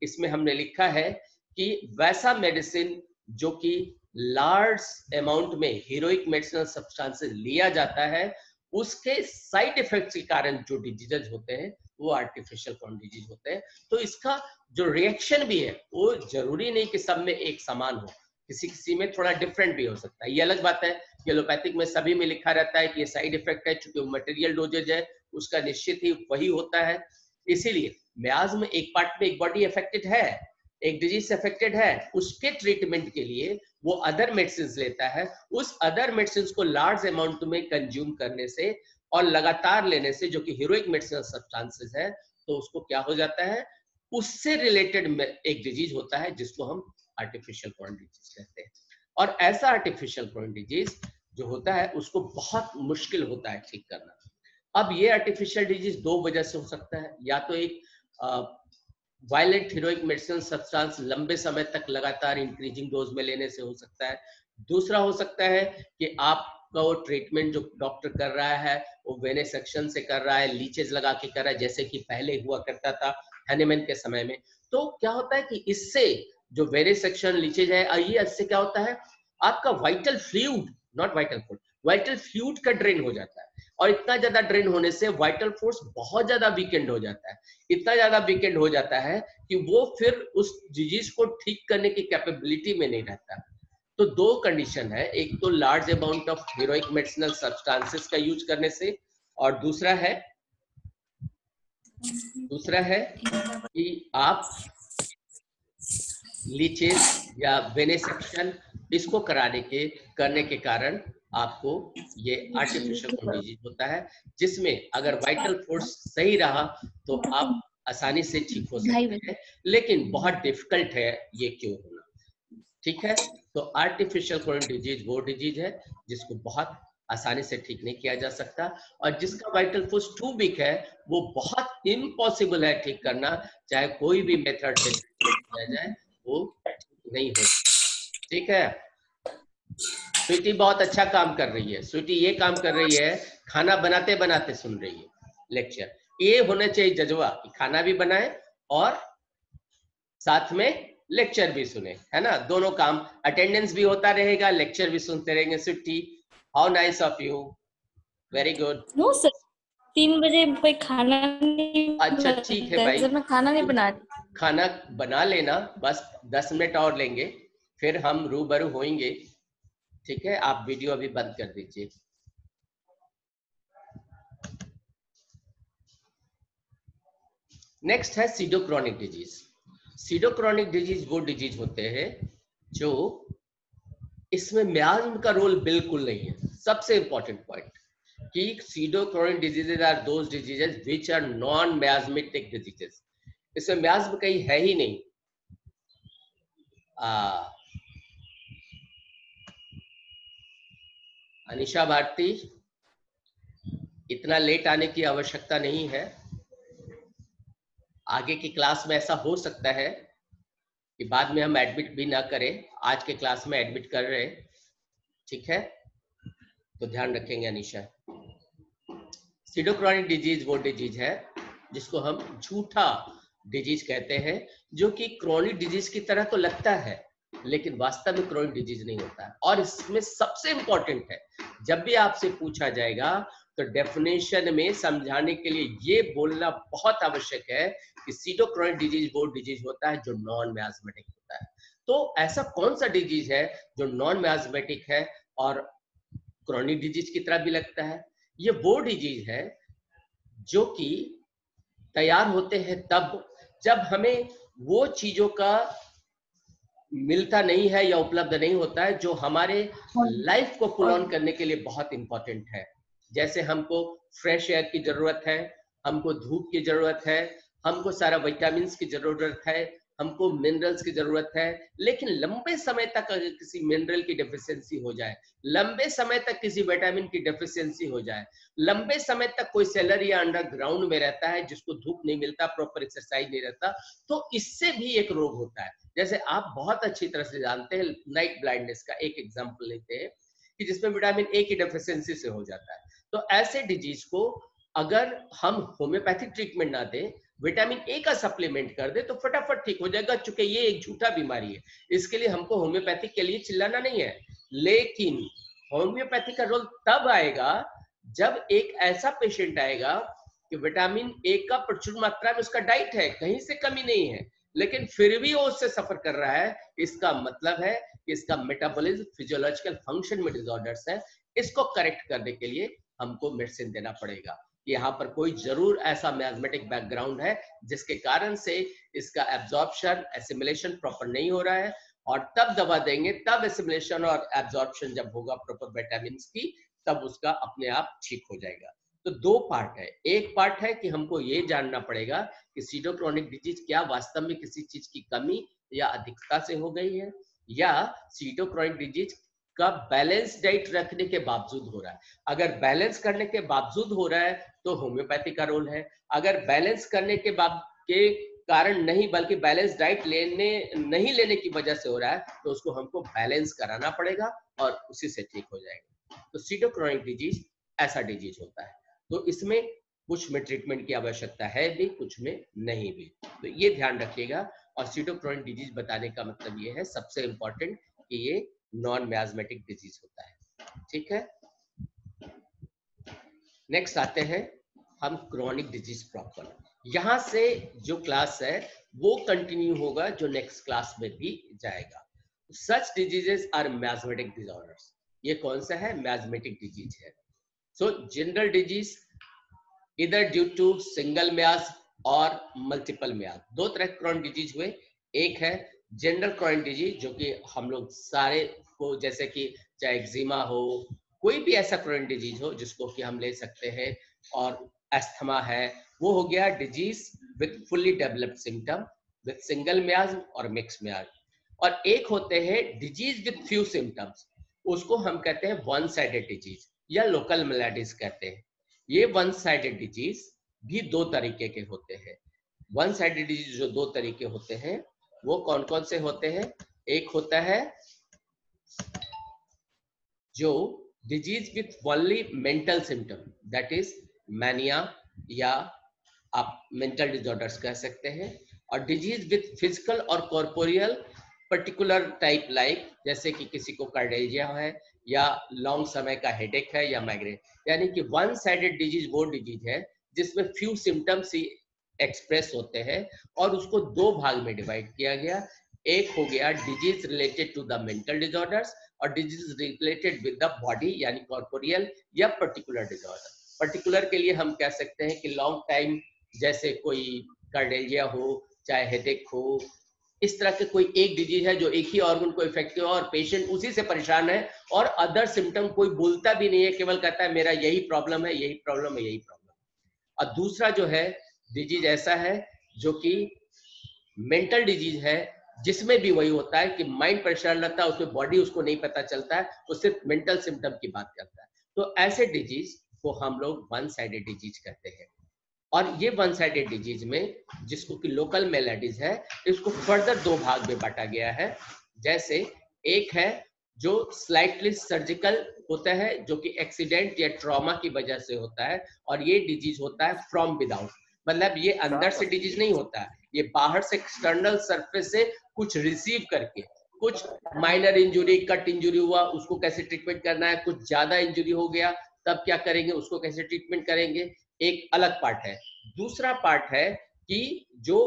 इसमें हमने लिखा है कि वैसा मेडिसिन जो कि लार्ज अमाउंट में हीरोइक मेडिसिनल सब्सटेंसेस लिया जाता है, उसके साइड इफेक्ट्स के कारण जो डिजीजेज होते हैं, वो आर्टिफिशियल डिज़ीज़ होते हैं। तो इसका जो रिएक्शन भी है, वो ज़रूरी नहीं कि सब में एक समान हो। किसी किसी में थोड़ा डिफरेंट भी हो सकता है। ये अलग बात है कि एलोपैथिक में सभी में लिखा रहता है कि ये साइड इफ़ेक्ट है, चूँकि मटेरियल डोजेज है, उसका निश्चित ही वही होता है। इसीलिए म्याज में एक पार्ट में एक बॉडी इफेक्टेड है एक डिज़ीज़ अफेक्टेड है, उसके ट्रीटमेंट के लिए वो अदर मेडिसिन लेता है, उस अदर मेडिसिन को लार्ज अमाउंट में कंज्यूम करने से और लगातार लेने से जो कि हीरोइक मेडिसिनल सब्सटेंसेस है तो उसको क्या हो जाता है? उससे रिलेटेड एक डिज़ीज़ होता है जिसको हम आर्टिफिशियल डिज़ीज़ कहते हैं। और ऐसा आर्टिफिशियल डिज़ीज़ जो होता है, उसको बहुत मुश्किल होता है ठीक करना। अब ये आर्टिफिशियल डिज़ीज़ दो वजह से हो सकता है, या तो एक वायलेंट हीरोइक मेडिसिन सब्सटेंस लंबे समय तक लगातार इंक्रीजिंग डोज में लेने से हो सकता है। दूसरा हो सकता है कि आपका वो ट्रीटमेंट जो डॉक्टर कर रहा है, वो वेने सेक्शन से कर रहा है लीचेज लगा के कर रहा है, जैसे कि पहले हुआ करता था हैनेमैन के समय में। तो क्या होता है कि इससे जो वेरे सेक्शन लीचेज है ये इससे क्या होता है? आपका vital fluid not vital food vital fluid का ड्रेन हो जाता है। और इतना ज़्यादा ड्रेन होने से वाइटल फोर्स बहुत ज़्यादा वीकेंड हो जाता है। इतना ज़्यादा वीकेंड हो जाता है कि वो फिर उस डिज़ीज़ को ठीक करने की कैपेबिलिटी में नहीं रहता। तो दो कंडीशन है। एक तो large amount of heroic medicinal substances का यूज़ करने से और दूसरा है दूसरा है कि आप लीचेस या वेनेसेक्शन इसको कराने के, करने के कारण आपको ये आर्टिफिशियल डिज़ीज़ होता है जिसमें अगर वाइटल फोर्स सही रहा तो आप आसानी से ठीक हो सकते हैं। लेकिन बहुत डिफ़िकल्ट है ये क्यों होना? ठीक है? तो आर्टिफिशियल डिज़ीज़ वो डिज़ीज़ है जिसको बहुत आसानी से ठीक नहीं किया जा सकता और जिसका वाइटल फोर्स टू वीक है वो बहुत इम्पॉसिबल है ठीक करना चाहे कोई भी मेथड से किया जाए वो नहीं हो ठीक है? स्वीटी बहुत अच्छा काम कर रही है। स्वीटी ये काम कर रही है खाना बनाते बनाते सुन रही है। लेक्चर ये होना चाहिए जजवा कि खाना भी बनाए और साथ में लेक्चर भी सुने है ना? दोनों काम अटेंडेंस भी होता रहेगा लेक्चर भी सुनते रहेंगे। Sweety how nice of you very good no sir तीन बजे भाई खाना नहीं अच्छा ठीक है भाई। मैं खाना नहीं बना खाना बना लेना बस दस मिनट और लेंगे फिर हम रूबरू होंगे ठीक है आप वीडियो अभी बंद कर दीजिए। नेक्स्ट है pseudo chronic disease pseudo chronic disease वो डिज़ीज़ होते हैं जो इसमें म्याज्म का रोल बिल्कुल नहीं है। सबसे इंपॉर्टेंट पॉइंट कि pseudo chronic diseases are those diseases which are non miasmatic diseases इसमें म्याज्म कहीं है ही नहीं। आ, अनिशा भारती, इतना लेट आने की आवश्यकता नहीं है। आगे की क्लास में ऐसा हो सकता है कि बाद में हम एडमिट भी ना करें। आज के क्लास में एडमिट कर रहे ठीक है? तो ध्यान रखेंगे अनिशा। सीडोक्रोनिक डिज़ीज़ वो डिज़ीज़ है, जिसको हम झूठा डिज़ीज़ कहते हैं, जो कि क्रोनिक डिज़ीज़ की तरह तो लगता है। लेकिन वास्तव में क्रोनिक डिज़ीज़ नहीं होता है। और इसमें सबसे इंपॉर्टेंट है, जब भी आपसे पूछा जाएगा तो डेफिनेशन में समझाने के लिए ये बोलना बहुत आवश्यक है कि सीडोक्रोनिक डिज़ीज़ वो डिज़ीज़ होता है जो नॉन म्याजमेटिक होता है। तो ऐसा कौन सा डिज़ीज़ है जो नॉन म्याजमेटिक है और क्रोनिक डिज़ीज़ की तरह भी लगता है? ये वो डिज़ीज़ है जो कि तैयार होते हैं तब जब हमें वो चीज़ों का मिलता नहीं है या उपलब्ध नहीं होता है जो हमारे लाइफ को फुल ऑन करने के लिए बहुत इंपॉर्टेंट है। जैसे हमको फ्रेश एयर की ज़रूरत है हमको धूप की ज़रूरत है हमको सारा विटामिन की ज़रूरत है हमको मिनरल्स की ज़रूरत है, लेकिन लंबे समय तक अगर किसी मिनरल की डेफिशिएंसी हो जाए, लंबे समय तक किसी विटामिन की डेफिशिएंसी हो जाए, लंबे समय तक कोई सेलर या अंडरग्राउंड में रहता है जिसको धूप नहीं मिलता प्रॉपर एक्सरसाइज नहीं रहता तो इससे भी एक रोग होता है। जैसे आप बहुत अच्छी तरह से जानते हैं नाइट ब्लाइंडनेस का एक एग्ज़ाम्पल लेते हैं, कि जिसमें विटामिन ए की डेफिशिएंसी से हो जाता है। तो ऐसे डिज़ीज़ को अगर हम होम्योपैथिक ट्रीटमेंट ना दें विटामिन ए का सप्लीमेंट कर दे तो फटाफट ठीक हो जाएगा, चूँकि ये एक झूठा बीमारी है। इसके लिए हमको होम्योपैथिक के लिए चिल्लाना नहीं है। लेकिन होम्योपैथी का रोल तब आएगा, जब एक ऐसा पेशेंट आएगा कि विटामिन ए का प्रचुर मात्रा में उसका डाइट है, कहीं से कमी नहीं है, लेकिन फिर भी वो उससे सफ़र कर रहा है। इसका मतलब है कि इसका मेटाबॉलिज्म फिजियोलॉजिकल फ़ंक्शन में डिसऑर्डर्स है। इसको करेक्ट करने के लिए हमको मेडिसिन देना पड़ेगा। यहाँ पर कोई ज़रूर ऐसा मैथमेटिक बैकग्राउंड है, जिसके कारण से इसका एब्जॉर्प्शन एसिमुलेशन प्रॉपर नहीं हो रहा है और तब दवा देंगे, तब एसिमुलेशन और एब्जॉर्प्शन जब होगा प्रॉपर विटामिन की, तब उसका अपने आप ठीक हो जाएगा। तो दो पार्ट है। एक पार्ट है कि हमको ये जानना पड़ेगा कि सीडोक्रोनिक डिज़ीज़ क्या वास्तव में किसी चीज़ की कमी या अधिकता से हो गई है, या सीडोक्रोनिक डिज़ीज़ का बैलेंस डाइट रखने के बावजूद हो रहा है। अगर बैलेंस करने के बावजूद हो रहा है तो होम्योपैथी का रोल है। अगर बैलेंस करने के बाद के कारण नहीं, बल्कि बैलेंस डाइट लेने, नहीं लेने की वजह से हो रहा है तो उसको हमको बैलेंस कराना पड़ेगा और उसी से ठीक हो जाएगा। तो सीटोक्रॉनिक डिज़ीज़, ऐसा डिज़ीज़ होता है। तो इसमें कुछ में ट्रीटमेंट की आवश्यकता है भी, कुछ में नहीं भी। तो ये ध्यान रखिएगा और सीटोक्रॉनिक डिज़ीज़ बताने का मतलब ये है, सबसे इंपॉर्टेंट कि ये नॉन म्याजमेटिक डिज़ीज़ होता है। ठीक है? नेक्स्ट आते हैं हम क्रॉनिक डिज़ीज़ प्रॉपर यहाँ से जो क्लास है, वो कंटिन्यू होगा जो नेक्स्ट क्लास में भी जाएगा। Such diseases are miasmatic disorders ये कौन सा है? मैजमेटिक डिज़ीज़ है। सो जनरल डिज़ीज़ इधर ड्यू टू सिंगल म्याज और मल्टीपल म्याज दो तरह क्रॉनिक डिज़ीज़ हुए। एक है जनरल क्रॉनिक डिज़ीज़ जो कि हम लोग सारे को, जैसे कि चाहे एक्जिमा हो कोई भी ऐसा क्रोनिक डिज़ीज़ हो जिसको कि हम ले सकते हैं और एस्थमा है, वो हो गया disease with fully developed symptom with single miasm और मिक्स म्याज और एक होते हैं डिज़ीज़ विथ फ्यू सिम्टम्स उसको हम कहते हैं वन साइडेड डिज़ीज़ या लोकल मेलाडीज कहते हैं. ये वन साइडेड डिज़ीज़ भी दो तरीके के होते हैं. वन साइडेड डिज़ीज़ जो दो तरीके होते हैं, वो कौन कौन से होते हैं? एक होता है जो disease with only mental symptom that is mania या आप मेंटल डिजॉर्डर्स कह सकते हैं। और डिज़ीज़ विथ फ़िज़िकल और कॉर्पोरियल पर्टिकुलर टाइप लाइक जैसे कि किसी को कार्डेजिया है या लॉन्ग समय का हेडेक है या माइग्रेन यानी कि वन साइडेड डिज़ीज़ वो डिज़ीज़ है जिसमें फ्यू सिम्टम्स ही एक्सप्रेस होते हैं और उसको दो भाग में डिवाइड किया गया। एक हो गया disease related to the mental disorders और disease related with the body यानी कॉर्पोरियल या पर्टिकुलर डिजॉर्डर पर्टिकुलर के लिए हम कह सकते हैं कि लॉन्ग टाइम जैसे कोई कार्डेलिया हो, चाहे हेडेक हो, इस तरह के कोई एक डिज़ीज़ है जो एक ही ऑर्गन को इफ़ेक्ट और पेशेंट उसी से परेशान है और अदर सिम्टम कोई बोलता भी नहीं है, केवल कहता है, मेरा यही प्रॉब्लम है, यही प्रॉब्लम है, यही प्रॉब्लम और दूसरा जो है डिज़ीज़ ऐसा है जो कि मेंटल डिज़ीज़ है जिसमें भी वही होता है कि माइंड परेशान रहता है, उसमें बॉडी उसको नहीं पता चलता है वो सिर्फ़ मेंटल सिम्टम की बात करता है। तो ऐसे डिज़ीज़ को हम लोग वन साइडेड डिज़ीज़ कहते हैं। और ये वन साइडेड डिज़ीज़ में जिसको कि लोकल मेलेडीज है, इसको फर्दर दो भाग में बांटा गया है। जैसे एक है जो स्लाइटली सर्जिकल होता है, जो कि एक्सीडेंट या ट्रॉमा की वजह से होता है, और ये डिज़ीज़ होता है फ्रॉम विदाउट मतलब ये अंदर से डिज़ीज़ नहीं होता है ये बाहर से एक्सटर्नल सरफेस से कुछ रिसीव करके कुछ माइनर इंजुरी कट इंजुरी हुआ उसको कैसे ट्रीटमेंट करना है कुछ ज़्यादा इंजुरी हो गया तब क्या करेंगे उसको कैसे ट्रीटमेंट करेंगे एक अलग पार्ट है। दूसरा पार्ट है कि जो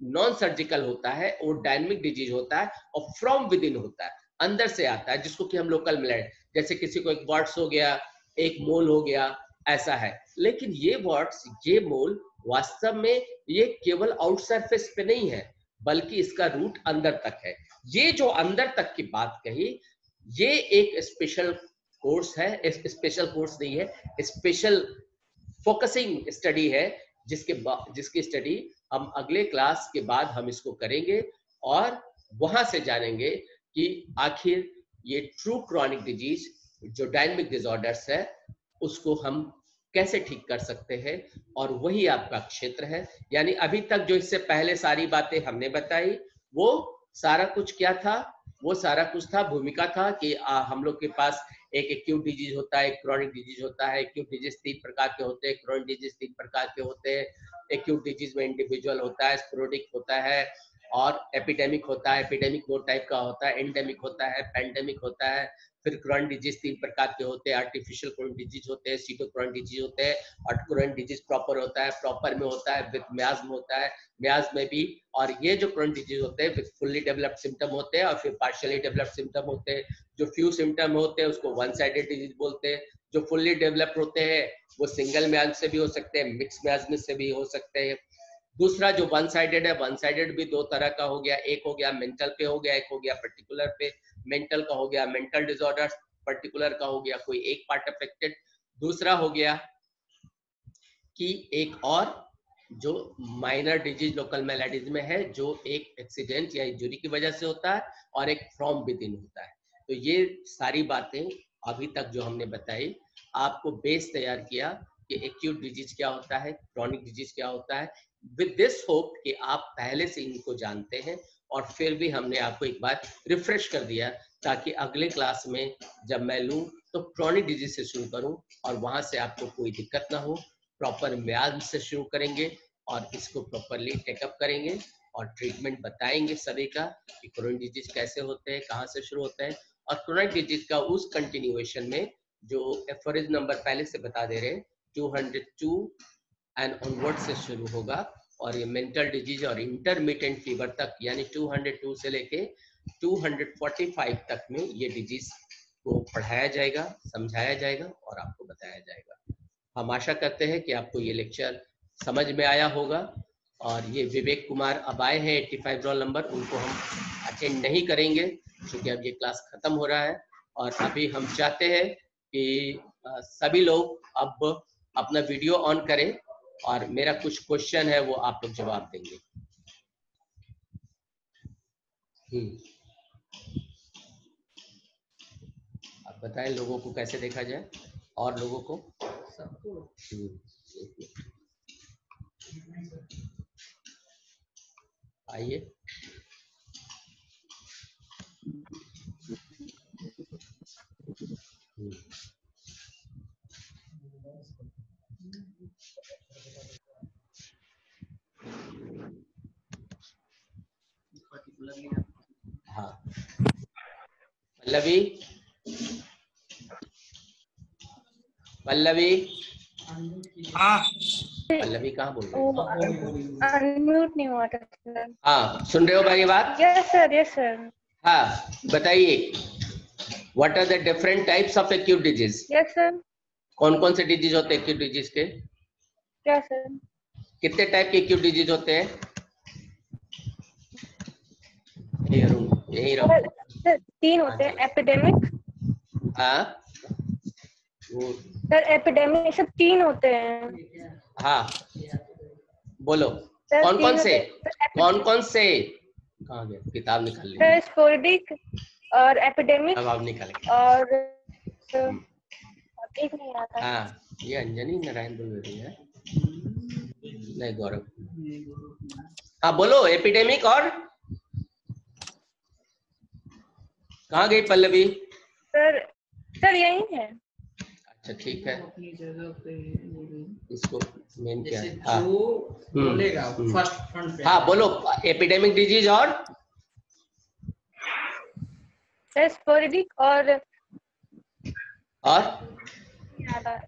नॉन सर्जिकल होता है वो डायनेमिक डिज़ीज़ होता है और फ्रॉम विद इन होता है अंदर से आता है जिसको कि हम लोकल मिलाइट जैसे किसी को एक वर्ड्स हो गया एक मोल हो गया ऐसा है। लेकिन ये वर्ड्स ये मोल वास्तव में ये केवल आउट सरफेस पे नहीं है, बल्कि इसका रूट अंदर तक है। ये जो अंदर तक की बात कही, ये एक स्पेशल कोर्स है स्पेशल कोर्स नहीं है स्पेशल फोकसिंग स्टडी है, जिसके जिसकी स्टडी हम अगले क्लास के बाद हम इसको करेंगे, और वहाँ से जानेंगे कि आखिर ये ट्रू क्रॉनिक डिज़ीज़ जो डायनेमिक डिसऑर्डर्स है, उसको हम कैसे ठीक कर सकते हैं? और वही आपका क्षेत्र है। यानी अभी तक जो इससे पहले सारी बातें हमने बताई वो सारा कुछ क्या था? वो सारा कुछ था भूमिका था कि आ, हम लोग के पास एक एक्यूट डिज़ीज़ होता है क्रॉनिक डिज़ीज़ होता है एक्यूट डिज़ीज़ तीन प्रकार के होते हैं क्रॉनिक डिज़ीज़ तीन प्रकार के होते हैं एक्यूट डिज़ीज़ में इंडिविजुअल होता है स्पोरोडिक होता है और एपिडेमिक होता है एपिडेमिक दो टाइप का होता है एंडेमिक होता है पैंडेमिक होता है फिर क्रॉनिक डिज़ीज़ तीन प्रकार के होते हैं आर्टिफिशियल क्रॉनिक डिज़ीज़ होते हैं सीटो क्रॉनिक डिज़ीज़ होते हैं, और क्रॉनिक डिज़ीज़ प्रॉपर होता है प्रॉपर में होता है विथ म्याज में होता है म्याज में भी, और ये जो क्रॉनिक डिज़ीज़ होते हैं विथ फुल्ली डेवलप्ड सिम्टम होते हैं, और फिर पार्शियली डेवलप्ड सिम्टम होते हैं। जो फ्यू सिम्टम होते हैं, उसको वन साइडेड डिज़ीज़ बोलते हैं। जो फुल्ली डेवलप्ड होते हैं, वो सिंगल म्याज से भी हो सकते हैं मिक्स म्याज में से भी हो सकते हैं दूसरा जो वन साइडेड है वन साइडेड भी दो तरह का हो गया। एक हो गया मेंटल पे हो गया, एक हो गया पर्टिकुलर पे। मेंटल का हो गया मेंटल डिसऑर्डर पर्टिकुलर का हो गया कोई एक पार्ट अफेक्टेड दूसरा हो गया कि एक और जो माइनर डिज़ीज़ लोकल मेलाडीज में है, जो एक एक्सीडेंट या इंजुरी की वजह से होता है और एक फ्रॉम विद इन होता है। तो ये सारी बातें अभी तक जो हमने बताई, आपको बेस तैयार किया। कि एक्यूट डिज़ीज़ क्या होता है क्रॉनिक डिज़ीज़ क्या होता है? विद दिस होप कि आप पहले से इनको जानते हैं और फिर भी हमने आपको एक बार रिफ्रेश कर दिया ताकि अगले क्लास में जब मैं लूँ तो क्रॉनिक डिज़ीज़ से शुरू करूँ और वहाँ से आपको कोई दिक्कत ना हो। प्रॉपर म्याद से शुरू करेंगे और इसको प्रॉपरली टेकअप करेंगे और ट्रीटमेंट बताएँगे सभी का कि क्रोनिक डिज़ीज़ कैसे होते हैं, कहाँ से शुरू होते हैं और क्रोनिक डिज़ीज़ का उस कंटिन्यूएशन में जो एफोरेज नंबर पहले से बता दे रहे हैं 202 एंड ऑनवर्ड से शुरू होगा और ये मेंटल डिज़ीज़ और इंटरमीडिएंट फीवर तक, यानी 202 से लेके 245 तक में ये डिज़ीज़ को पढ़ाया जाएगा, समझाया जाएगा और आपको बताया जाएगा। हम आशा करते हैं कि आपको ये लेक्चर समझ में आया होगा और ये विवेक कुमार अब आए हैं 85 रोल नंबर उनको हम अटेंड नहीं करेंगे क्योंकि अब ये क्लास खत्म हो रहा है और अभी हम चाहते हैं कि सभी लोग अब अपना वीडियो ऑन करें और मेरा कुछ क्वेश्चन है वो आप लोग जवाब देंगे। हम्म। आप बताएँ लोगों को कैसे देखा जाए और लोगों को? सबको हम्म। आइए। हम्म, पर्टिकुलरली पल्लवी पल्लवी हाँ। पल्लवी कहाँ बोल रही अनम्यूट नहीं हुआ था। हाँ सुन रहे हो मेरी बात? यस सर यस सर हाँ बताइए। What are the different types of acute disease yes sir कौन कौन से डिज़ीज़ होते हैं एक्यूट डिज़ीज़ के? क्या सर कितने टाइप के एक्यूट डिज़ीज़ होते हैं? यही रहूं- यही रहो। सर तीन होते हैं एपिडेमिक हाँ? सर एपिडेमिक सब तीन होते हैं। हाँ। बोलो। कौन कौन से? कौन कौन से? कहाँ गया? किताब निकाल ली। सर स्पोरिडिक और एपिडेमिक अब आप निकालेंगे और एक नहीं आता हाँ ये अंजनी नारायण बोल रही है। नहीं गौरव। हाँ बोलो एपिडेमिक और कहाँ गई पल्लवी? सर सर यही है। अच्छा ठीक है। अपनी जगह पे इसको मेन क्या है? हाँ। जो हम्म, बोलेगा हम्म। फ़र्स्ट फ्रंट पे। हाँ बोलो एपिडेमिक डिज़ीज़ और? सर स्पोरिडिक और और?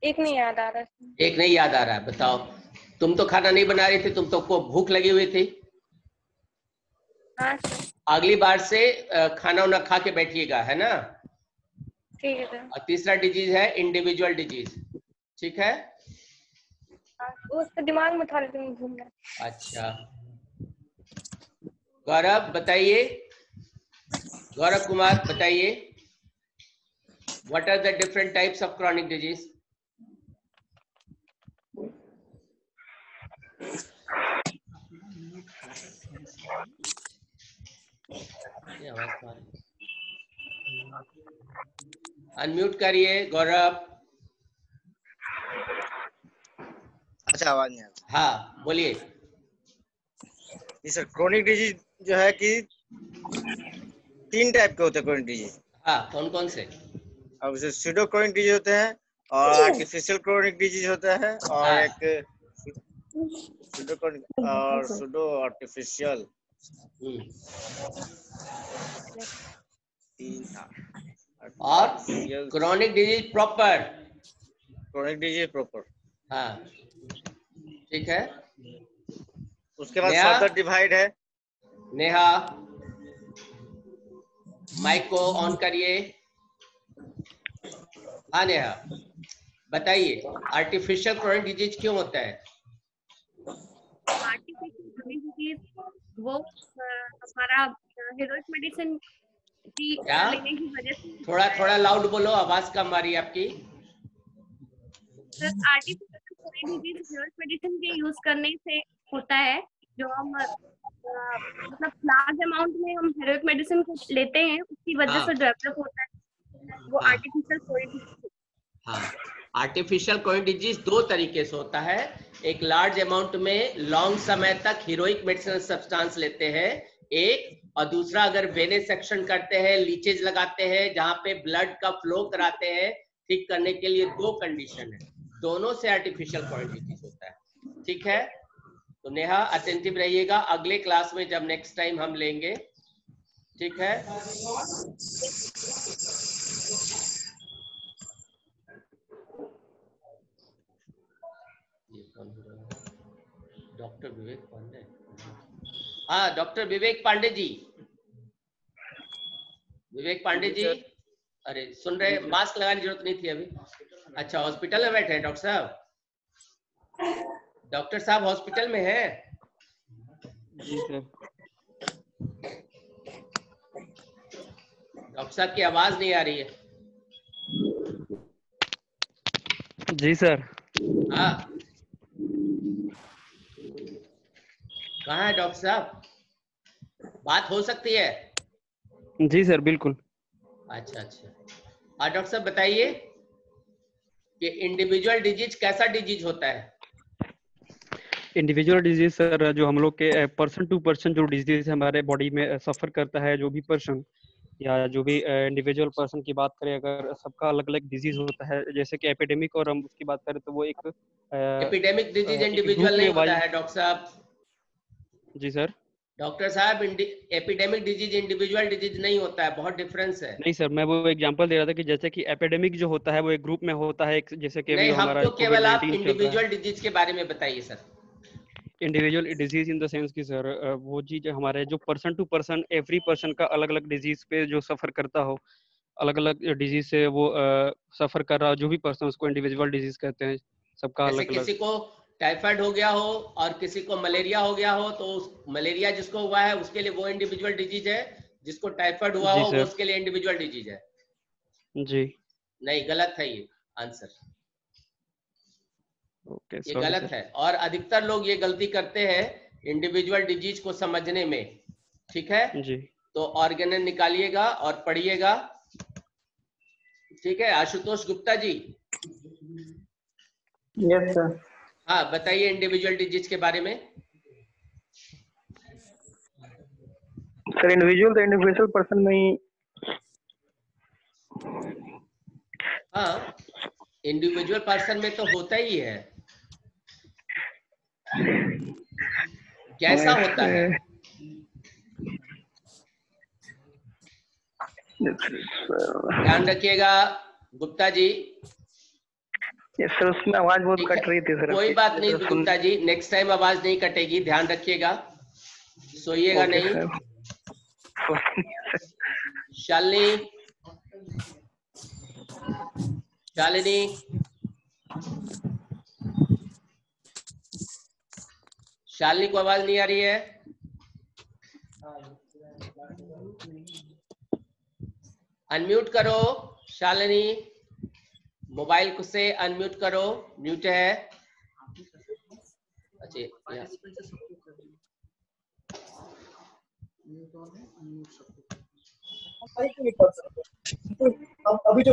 एक नहीं याद आ रहा एक नहीं याद आ रहा है बताओ। तुम तो खाना नहीं बना रही थी तुम तो को भूख लगी हुई थी। हाँ अगली बार से खाना उना खा के बैठिएगा है ना? ठीक है और तीसरा डिज़ीज़ है इंडिविजुअल डिज़ीज़ ठीक है? हाँ, उसके दिमाग में था लेकिन भूल गया अच्छा। गौरव बताइए। गौरव कुमार बताइए। What are the different types of chronic disease? Unmute करिए गौरव अच्छा आवाज़ नहीं हाँ बोलिए। जी सर क्रोनिक डिज़ीज़ जो है कि तीन टाइप के होते हैं क्रोनिक डिज़ीज़ हाँ कौन कौन से? अब उसे सीडो क्रोनिक डिज़ीज़ होते हैं और आर्टिफिशियल क्रोनिक डिज़ीज़ होता है और हाँ। एक सीडो क्रोनिक और सुडो आर्टिफिशियल और chronic disease proper chronic disease proper हाँ। ठीक है? उसके बाद फर्दर डिवाइड है। नेहा? माइक को ऑन करिए। हाँ नेहा। बताइए आर्टिफिशियल क्रोनिक डिज़ीज़ क्यों होता है? आर्टिफिशियल क्रोनिक डिज़ीज़ वो हमारा हीरोइक मेडिसिन की लेने की वजह से थोड़ा थोड़ा लाउड बोलो आवाज़ कम आ रही है आपकी। सर आर्टिफिशियल क्रोनिक मेडिसिन के यूज़ करने से होता है। जो हम मतलब लार्ज अमाउंट में हम हीरोइक मेडिसिन को लेते हैं उसकी वजह हाँ। से डेवलप होता है। वो। आर्टिफिशियल हाँ। आर्टिफिशियल क्रोनिक डिज़ीज़ दो तरीके से होता है। एक लार्ज अमाउंट में लॉन्ग समय तक हीरोइक मेडिसिनल सब्सटेंस लेते हैं, एक, और दूसरा अगर वेने सेक्शन करते हैं लीचेज लगाते हैं, जहाँ पे ब्लड का फ्लो कराते हैं, ठीक करने के लिए दो कंडीशन है। दोनों से आर्टिफिशियल क्रोनिक डिज़ीज़ होता है। ठीक है? तो नेहा अटेंटिव रहिएगा। अगले क्लास में जब नेक्स्ट टाइम हम लेंगे। ठीक है ये कौन हो रहा है डॉक्टर विवेक पांडे हाँ डॉक्टर विवेक पांडे जी। विवेक पांडे जी अरे सुन रहे मास्क लगाने की ज़रूरत नहीं थी अभी। अच्छा हॉस्पिटल में बैठे हैं डॉक्टर साहब। डॉक्टर साहब हॉस्पिटल में हैं? जी सर डॉक्टर साहब की आवाज़ नहीं आ रही है। जी सर हाँ। कहाँ है डॉक्टर साहब? बात हो सकती है? जी सर बिल्कुल। अच्छा अच्छा। और डॉक्टर साहब बताइए कि इंडिविजुअल डिज़ीज़ कैसा डिज़ीज़ होता है? इंडिविजुअल डिज़ीज़ सर जो हम लोग के पर्सन टू पर्सन जो डिज़ीज़ हमारे बॉडी में सफ़र करता है जो भी पर्सन या जो भी इंडिविजुअल पर्सन की बात करें अगर सबका अलग अलग डिज़ीज़ होता है जैसे कि एपिडेमिक और हम उसकी बात करें तो वो एक एपिडेमिक डिज़ीज़ इंडिविजुअल नहीं होता है डॉक्टर साहब। जी सर। डॉक्टर साहब एपिडेमिक डिज़ीज़ इंडिविजुअल डिज़ीज़ नहीं होता है बहुत डिफरेंस है। नहीं सर मैं वो एग्जांपल दे रहा था कि जैसे कि एपिडेमिक जो होता है वो एक ग्रुप में होता है एक जैसे कि नहीं अभी हमारा केवल आप कोविड-19 चल रहा इंडिविजुअल डिज़ीज़ के बारे में बताइए sir. Individual disease in the sense कि सर वो चीज़ हमारे जो person to person every person का अलग अलग डिज़ीज़ पे जो सफ़र करता हो अलग अलग डिज़ीज़ से वो सफ़र कर रहा हो जो भी पर्सन उसको इंडिविजुअल डिज़ीज़ कहते हैं सबका अलग अलग किसी को टाइफाइड हो गया हो और किसी को मलेरिया हो गया हो तो मलेरिया जिसको हुआ है उसके लिए वो इंडिविजुअल डिज़ीज़ है जिसको टाइफाइड हुआ हो वो उसके लिए इंडिविजुअल डिज़ीज़ है। जी। नहीं गलत है ये आंसर ओके ये गलत है। और अधिकतर लोग ये गलती करते हैं इंडिविजुअल डिज़ीज़ को समझने में। ठीक है? जी। तो ऑर्गेनल निकालिएगा और पढ़िएगा। ठीक है? आशुतोष गुप्ता जी। यस सर हाँ बताइए इंडिविजुअल डिज़ीज़ के बारे में। सर इंडिविजुअल तो इंडिविजुअल पर्सन में ही हाँ इंडिविजुअल पर्सन में तो होता ही है। कैसा होता है? ध्यान रखिएगा गुप्ता जी। सर उसमें आवाज़ बहुत कट रही थी सर कोई बात नहीं गुप्ता जी नेक्स्ट टाइम आवाज़ नहीं कटेगी ध्यान रखिएगा। सोइएगा नहीं। शालिनी। शालिनी। शालिनी को आवाज़ नहीं आ रही है? अनम्यूट करो, शालिनी। मोबाइल को से अनम्यूट करो। म्यूट है। अच्छा अभी जो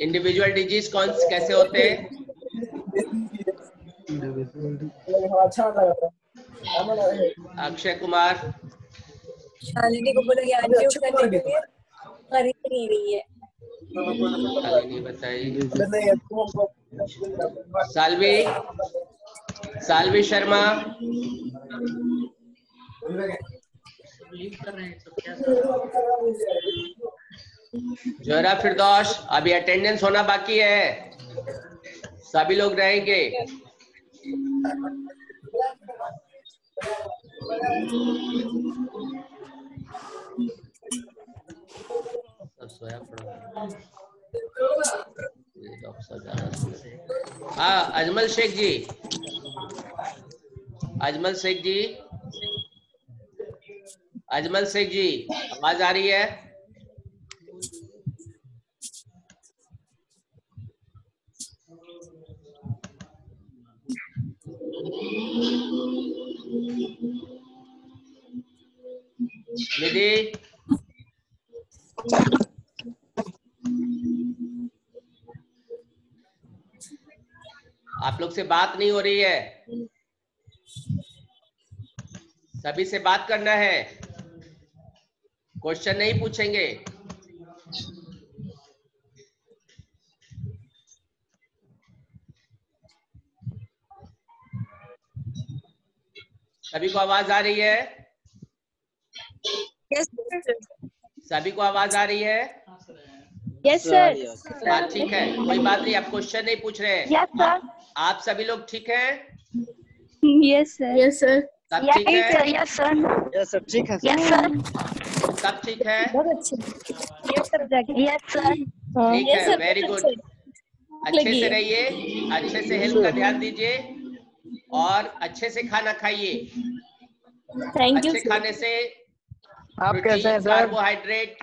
इंडिविजुअल डिज़ीज़ कौन कैसे होते हैं? अक्षय कुमार। शालिनी को बोला अच्छे कर ही नहीं रही है। शालिनी बताइए। सालवी। सालवी शर्मा। कर रहे हैं जोहरा फिरदौश अभी अटेंडेंस होना बाकी है। सभी लोग रहेंगे। हैं। हाँ अजमल शेख जी। अजमल शेख जी। अजमल शेख जी, आवाज़ आ रही है? निधि। आप लोग से बात नहीं हो रही है। सभी से बात करना है। क्वेश्चन नहीं पूछेंगे। सभी को आवाज़ आ रही है यस सभी को आवाज़ आ रही है यस सर हाँ ठीक है कोई बात नहीं आप क्वेश्चन नहीं पूछ रहे हैं यस सर आप सभी लोग ठीक हैं यस सर यस सर सब ठीक है यस सर यस सर ठीक है यस सर सब ठीक है बहुत अच्छे यस सर यस सर ठीक है वेरी गुड अच्छे से रहिए अच्छे से हेल्थ का ध्यान दीजिए और अच्छे से खाना खाइए। थैंक यू खाने से आप कैसे हैं सर कार्बोहाइड्रेट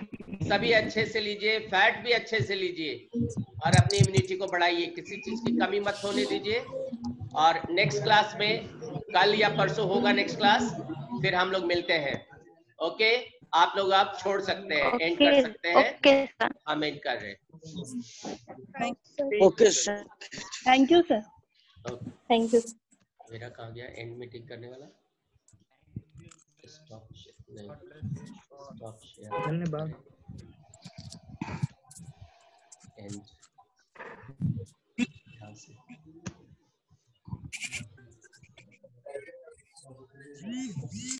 सभी अच्छे से लीजिए फैट भी अच्छे से लीजिए और अपनी इम्यूनिटी को बढ़ाइए। किसी चीज़ की कमी मत होने दीजिए। और नेक्स्ट क्लास में कल या परसों होगा नेक्स्ट क्लास फिर हम लोग मिलते हैं। ओके आप लोग आप छोड़ सकते हैं एंड कर सकते हैं। हम एंड कर रहे हैं। Okay sir thank you sir thank you मेरा कहा गया? एंड में टिक करने वाला? स्टॉप स्टॉप शेयर धन्यवाद एंड जी जी